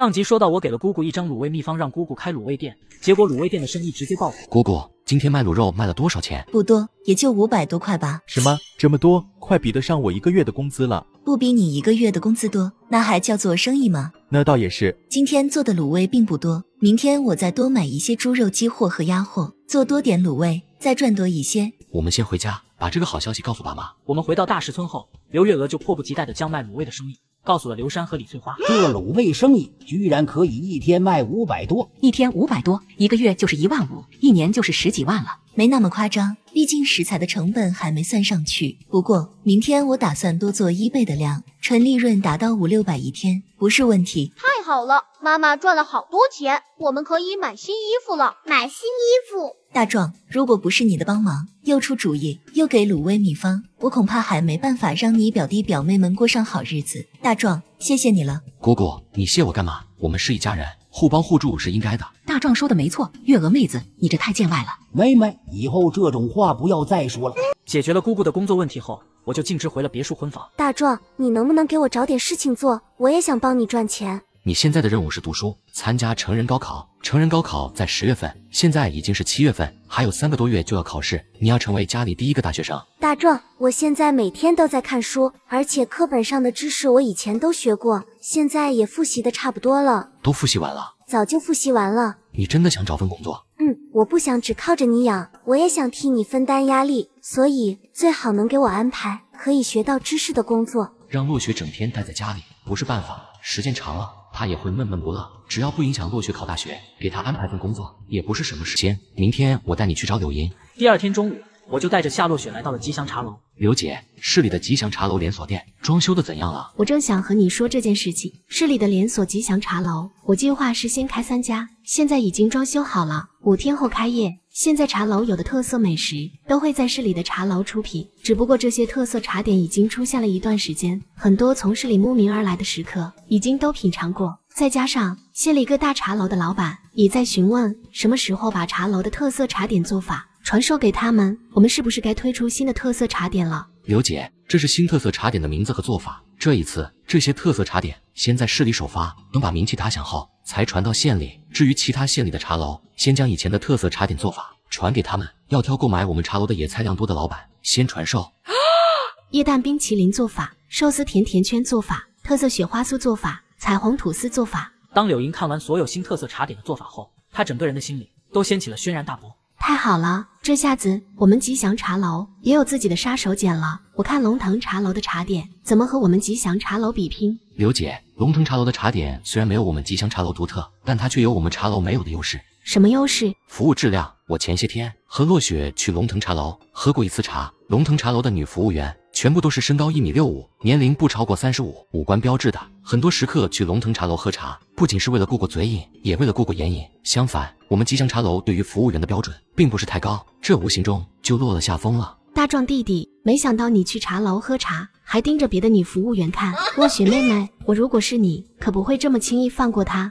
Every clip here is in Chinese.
上集说到，我给了姑姑一张卤味秘方，让姑姑开卤味店，结果卤味店的生意直接爆火。姑姑，今天卖卤肉卖了多少钱？不多，也就五百多块吧。什么？这么多？快比得上我一个月的工资了。不比你一个月的工资多，那还叫做生意吗？那倒也是。今天做的卤味并不多，明天我再多买一些猪肉、鸡货和鸭货，做多点卤味，再赚多一些。我们先回家，把这个好消息告诉爸妈。我们回到大石村后，刘月娥就迫不及待地将卖卤味的生意。告诉了刘山和李翠花，这卤味生意居然可以一天卖五百多，一天五百多，一个月就是一万五，一年就是十几万了。没那么夸张，毕竟食材的成本还没算上去。不过明天我打算多做一倍的量，纯利润达到五六百一天，不是问题。太好了，妈妈赚了好多钱，我们可以买新衣服了，买新衣服。大壮，如果不是你的帮忙，又出主意，又给卤味秘方，我恐怕还没办法让你表弟表妹们过上好日子。大壮，谢谢你了。姑姑，你谢我干嘛？我们是一家人，互帮互助是应该的。大壮说的没错，月娥妹子，你这太见外了。妹妹，以后这种话不要再说了。解决了姑姑的工作问题后，我就径直回了别墅婚房。大壮，你能不能给我找点事情做？我也想帮你赚钱。你现在的任务是读书，参加成人高考。成人高考在十月份，现在已经是七月份，还有三个多月就要考试。你要成为家里第一个大学生。大壮，我现在每天都在看书，而且课本上的知识我以前都学过，现在也复习的差不多了。都复习完了？早就复习完了。你真的想找份工作？嗯，我不想只靠着你养，我也想替你分担压力，所以最好能给我安排可以学到知识的工作。让落雪整天待在家里不是办法，时间长了。他也会闷闷不乐，只要不影响洛雪考大学，给他安排份工作也不是什么事情。明天我带你去找柳莹。第二天中午，我就带着夏洛雪来到了吉祥茶楼。刘姐，市里的吉祥茶楼连锁店装修的怎样了？我正想和你说这件事情。市里的连锁吉祥茶楼，我计划是先开三家，现在已经装修好了，五天后开业。现在茶楼有的特色美食都会在市里的茶楼出品，只不过这些特色茶点已经出现了一段时间，很多从市里慕名而来的食客已经都品尝过。再加上县里各大茶楼的老板也在询问什么时候把茶楼的特色茶点做法传授给他们，我们是不是该推出新的特色茶点了？刘姐，这是新特色茶点的名字和做法。这一次这些特色茶点先在市里首发，等把名气打响后才传到县里。至于其他县里的茶楼，先将以前的特色茶点做法。传给他们，要挑购买我们茶楼的野菜量多的老板先传授。液氮冰淇淋做法，寿司甜甜圈做法，特色雪花酥做法，彩虹吐司做法。当柳莹看完所有新特色茶点的做法后，她整个人的心里都掀起了轩然大波。太好了，这下子我们吉祥茶楼也有自己的杀手锏了。我看龙腾茶楼的茶点怎么和我们吉祥茶楼比拼？刘姐，龙腾茶楼的茶点虽然没有我们吉祥茶楼独特，但它却有我们茶楼没有的优势。什么优势？服务质量。我前些天和落雪去龙腾茶楼喝过一次茶，龙腾茶楼的女服务员全部都是身高一米六五，年龄不超过三十五，五官标致的。很多食客去龙腾茶楼喝茶，不仅是为了过过嘴瘾，也为了过过眼瘾。相反，我们吉祥茶楼对于服务员的标准并不是太高，这无形中就落了下风了。大壮弟弟，没想到你去茶楼喝茶还盯着别的女服务员看。落雪妹妹，我如果是你，可不会这么轻易放过她。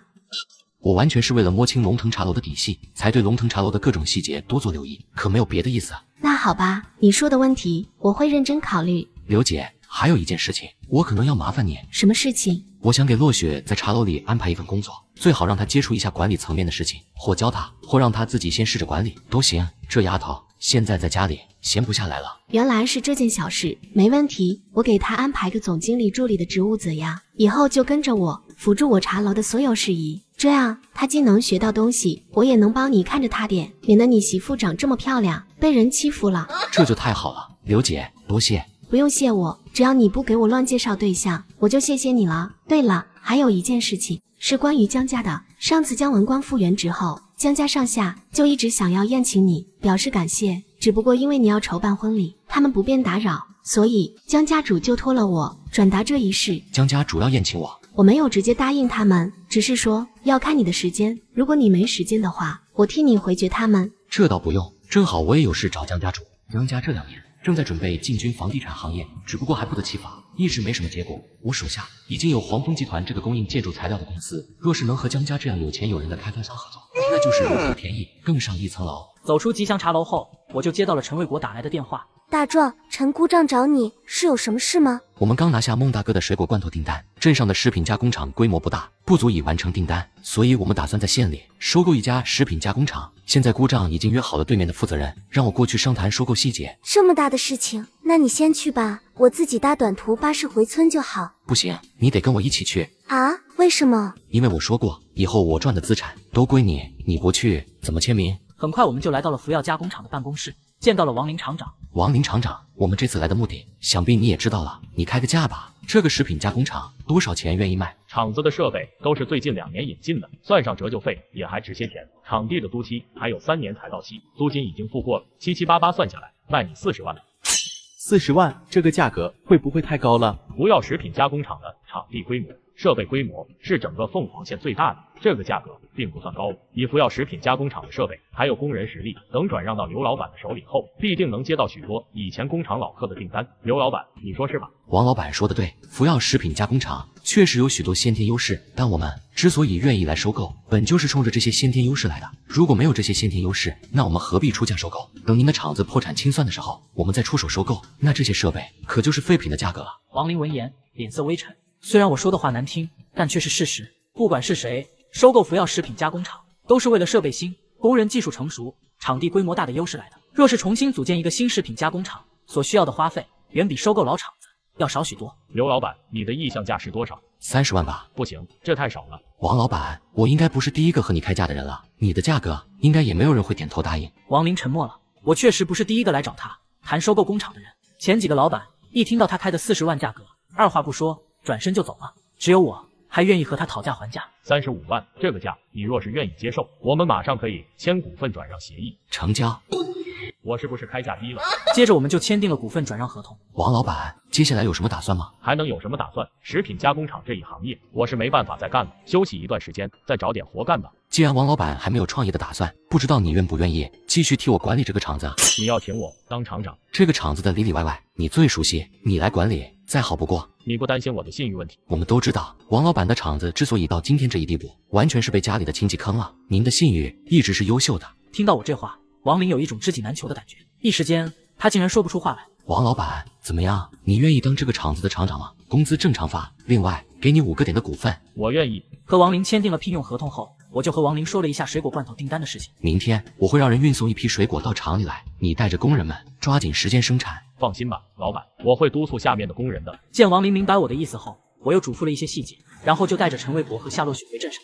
我完全是为了摸清龙腾茶楼的底细，才对龙腾茶楼的各种细节多做留意，可没有别的意思啊。那好吧，你说的问题我会认真考虑。刘姐，还有一件事情，我可能要麻烦你。什么事情？我想给落雪在茶楼里安排一份工作，最好让她接触一下管理层面的事情，或教她，或让她自己先试着管理都行。这丫头现在在家里闲不下来了。原来是这件小事，没问题，我给她安排个总经理助理的职务怎样？以后就跟着我，辅助我茶楼的所有事宜。这样，他既能学到东西，我也能帮你看着他点，免得你媳妇长这么漂亮被人欺负了。这就太好了，刘姐，多谢。不用谢我，只要你不给我乱介绍对象，我就谢谢你了。对了，还有一件事情是关于江家的。上次江文官复原职后，江家上下就一直想要宴请你，表示感谢。只不过因为你要筹办婚礼，他们不便打扰，所以江家主就托了我转达这一事。江家主要宴请我。我没有直接答应他们，只是说要看你的时间。如果你没时间的话，我替你回绝他们。这倒不用，正好我也有事找江家主。江家这两年正在准备进军房地产行业，只不过还不得其法，一直没什么结果。我手下已经有黄蜂集团这个供应建筑材料的公司，若是能和江家这样有钱有人的开发商合作，那就是如虎添翼，更上一层楼。走出吉祥茶楼后，我就接到了陈卫国打来的电话。大壮，陈姑丈找你是有什么事吗？我们刚拿下孟大哥的水果罐头订单，镇上的食品加工厂规模不大，不足以完成订单，所以我们打算在县里收购一家食品加工厂。现在姑丈已经约好了对面的负责人，让我过去商谈收购细节。这么大的事情，那你先去吧，我自己搭短途巴士回村就好。不行，你得跟我一起去，啊？为什么？因为我说过，以后我赚的资产都归你，你不去怎么签名？很快我们就来到了福耀加工厂的办公室，见到了王林厂长。王林厂长，我们这次来的目的，想必你也知道了，你开个价吧。这个食品加工厂多少钱愿意卖？厂子的设备都是最近两年引进的，算上折旧费也还值些钱。场地的租期还有三年才到期，租金已经付过了，七七八八算下来卖你四十万。四十万，这个价格会不会太高了？不要食品加工厂的场地规模、设备规模是整个凤凰县最大的，这个价格并不算高。以福耀食品加工厂的设备还有工人实力，等转让到刘老板的手里后，必定能接到许多以前工厂老客的订单。刘老板，你说是吧？王老板说的对，福耀食品加工厂确实有许多先天优势，但我们之所以愿意来收购，本就是冲着这些先天优势来的。如果没有这些先天优势，那我们何必出价收购？等您的厂子破产清算的时候，我们再出手收购，那这些设备可就是废品的价格了。王林闻言，脸色微沉。虽然我说的话难听，但却是事实。不管是谁收购福耀食品加工厂，都是为了设备新、工人技术成熟、场地规模大的优势来的。若是重新组建一个新食品加工厂，所需要的花费远比收购老厂子要少许多。刘老板，你的意向价是多少？三十万吧。不行，这太少了。王老板，我应该不是第一个和你开价的人了，你的价格应该也没有人会点头答应。王林沉默了。我确实不是第一个来找他谈收购工厂的人。前几个老板一听到他开的四十万价格，二话不说转身就走了。只有我还愿意和他讨价还价。三十五万，这个价你若是愿意接受，我们马上可以签股份转让协议。成交。我是不是开价低了？接着我们就签订了股份转让合同。王老板，接下来有什么打算吗？还能有什么打算？食品加工厂这一行业，我是没办法再干了，休息一段时间，再找点活干吧。既然王老板还没有创业的打算，不知道你愿不愿意继续替我管理这个厂子？你要请我当厂长？这个厂子的里里外外你最熟悉，你来管理再好不过。你不担心我的信誉问题？我们都知道，王老板的厂子之所以到今天这一地步，完全是被家里的亲戚坑了。您的信誉一直是优秀的。听到我这话，王林有一种知己难求的感觉，一时间他竟然说不出话来。王老板，怎么样？你愿意当这个厂子的厂长吗？工资正常发，另外给你五个点的股份。我愿意。和王林签订了聘用合同后，我就和王林说了一下水果罐头订单的事情。明天我会让人运送一批水果到厂里来，你带着工人们抓紧时间生产。放心吧，老板，我会督促下面的工人的。见王林明白我的意思后，我又嘱咐了一些细节，然后就带着陈卫国和夏洛雪回镇上。